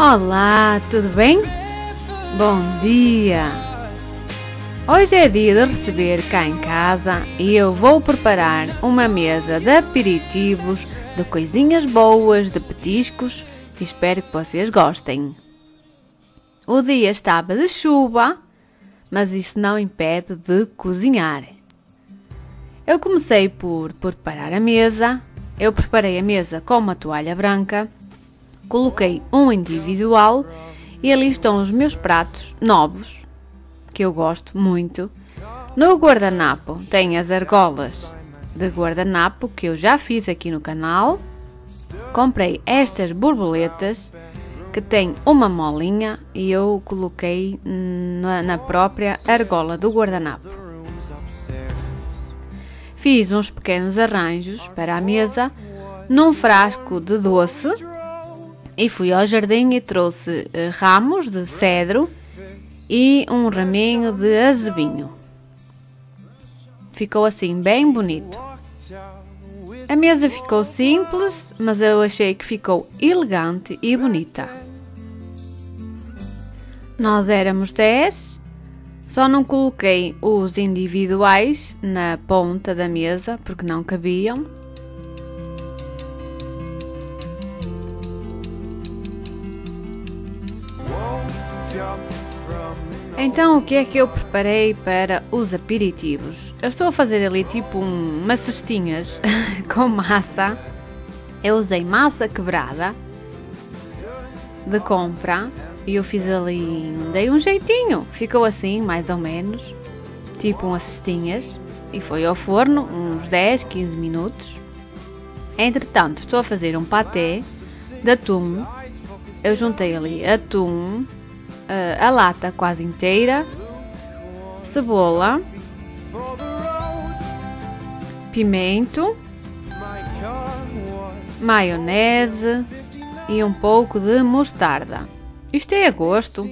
Olá, tudo bem? Bom dia! Hoje é dia de receber cá em casa e eu vou preparar uma mesa de aperitivos, de coisinhas boas, de petiscos e espero que vocês gostem. O dia estava de chuva, mas isso não impede de cozinhar. Eu comecei por preparar a mesa, eu preparei a mesa com uma toalha branca Coloquei um individual e ali estão os meus pratos novos, que eu gosto muito. No guardanapo tem as argolas de guardanapo que eu já fiz aqui no canal. Comprei estas borboletas que tem uma molinha e eu coloquei na, na própria argola do guardanapo. Fiz uns pequenos arranjos para a mesa num frasco de doce e fui ao jardim e trouxe uh, ramos de cedro e um raminho de azebinho. Ficou assim bem bonito. A mesa ficou simples, mas eu achei que ficou elegante e bonita. Nós éramos 10, só não coloquei os individuais na ponta da mesa porque não cabiam Então, o que é que eu preparei para os aperitivos? Eu estou a fazer ali tipo um, umas cestinhas com massa. Eu usei massa quebrada de compra e eu fiz ali, dei um jeitinho. Ficou assim, mais ou menos, tipo umas cestinhas. E foi ao forno uns 10, 15 minutos. Entretanto, estou a fazer um paté de atum. Eu juntei ali atum, uh, a lata quase inteira, cebola, pimento, maionese e um pouco de mostarda. Isto é a gosto.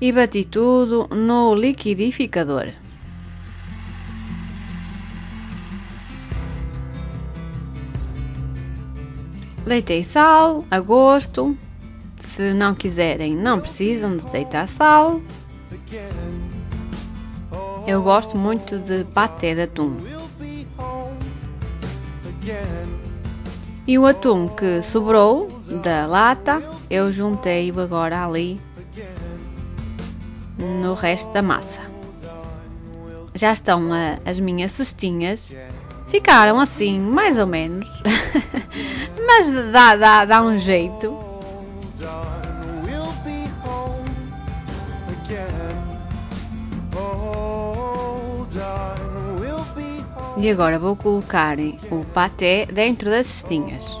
E bati tudo no liquidificador. Deitei sal a gosto. Se não quiserem, não precisam de deitar sal. Eu gosto muito de paté de atum. E o atum que sobrou da lata, eu juntei-o agora ali no resto da massa. Já estão a, as minhas cestinhas. Ficaram assim, mais ou menos. Mas dá, dá, dá um jeito. E agora vou colocar o paté dentro das cestinhas.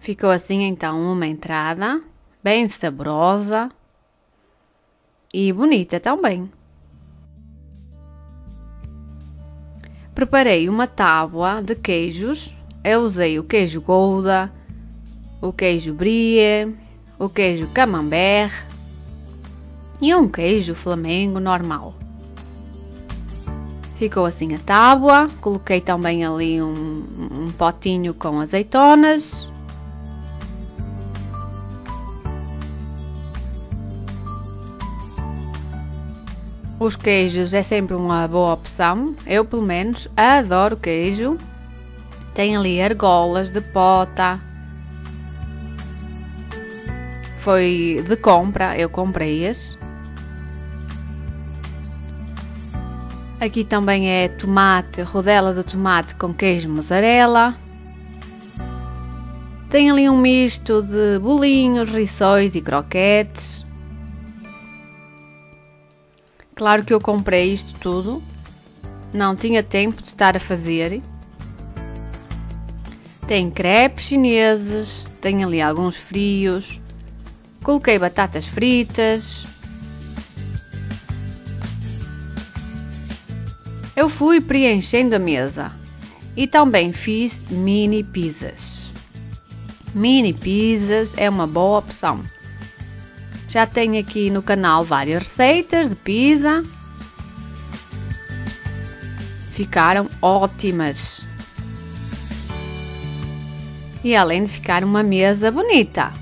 Ficou assim então uma entrada bem saborosa e bonita também. Preparei uma tábua de queijos. Eu usei o queijo Gouda, o queijo Brie, o queijo Camembert e um queijo Flamengo normal. Ficou assim a tábua. Coloquei também ali um, um potinho com azeitonas Os queijos é sempre uma boa opção. Eu, pelo menos, adoro queijo. Tem ali argolas de pota. Foi de compra, eu comprei-as. Aqui também é tomate, rodela de tomate com queijo mozzarella. Tem ali um misto de bolinhos, rissóis e croquetes. Claro que eu comprei isto tudo, não tinha tempo de estar a fazer. Tem crepes chineses, tem ali alguns frios, coloquei batatas fritas. Eu fui preenchendo a mesa e também fiz mini pizzas. Mini pizzas é uma boa opção. Já tenho aqui no canal várias receitas de pizza. Ficaram ótimas. E além de ficar uma mesa bonita.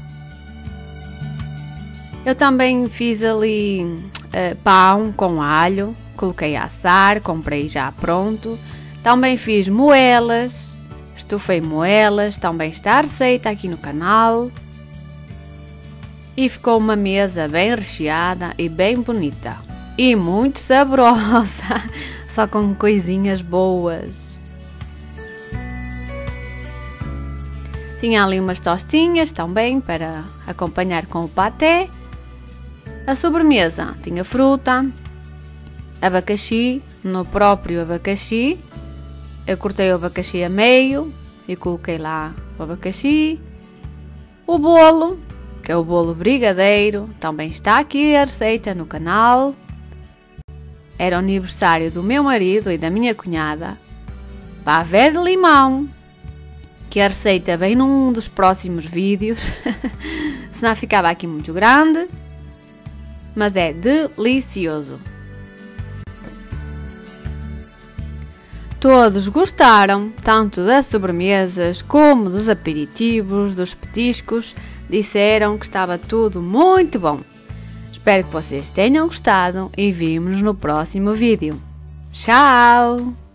Eu também fiz ali uh, pão com alho, coloquei a assar, comprei já pronto. Também fiz moelas, estufei moelas, também está a receita aqui no canal. E ficou uma mesa bem recheada e bem bonita. E muito saborosa, só com coisinhas boas. Tinha ali umas tostinhas também para acompanhar com o paté a sobremesa tinha fruta, abacaxi, no próprio abacaxi. Eu cortei o abacaxi a meio e coloquei lá o abacaxi. O bolo, que é o bolo brigadeiro, também está aqui a receita no canal. Era o aniversário do meu marido e da minha cunhada. Pavé de limão, que a receita vem num dos próximos vídeos, senão ficava aqui muito grande mas é delicioso. Todos gostaram, tanto das sobremesas como dos aperitivos, dos petiscos. Disseram que estava tudo muito bom. Espero que vocês tenham gostado e vimos no próximo vídeo. Tchau!